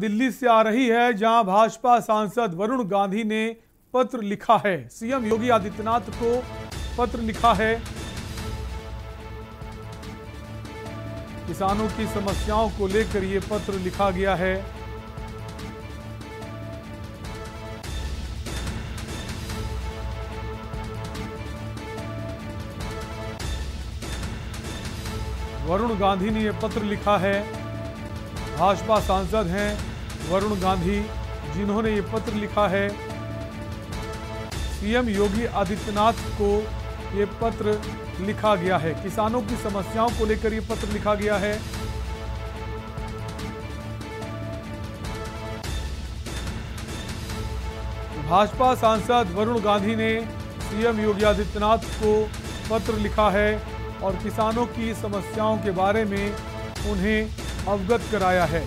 दिल्ली से आ रही है, जहाँ भाजपा सांसद वरुण गांधी ने पत्र लिखा है। सीएम योगी आदित्यनाथ को पत्र लिखा है। किसानों की समस्याओं को लेकर यह पत्र लिखा गया है। वरुण गांधी ने यह पत्र लिखा है। भाजपा सांसद हैं। वरुण गांधी जिन्होंने ये पत्र लिखा है, सीएम योगी आदित्यनाथ को ये पत्र लिखा गया है। किसानों की समस्याओं को लेकर ये पत्र लिखा गया है। भाजपा सांसद वरुण गांधी ने सीएम योगी आदित्यनाथ को पत्र लिखा है और किसानों की समस्याओं के बारे में उन्हें अवगत कराया है।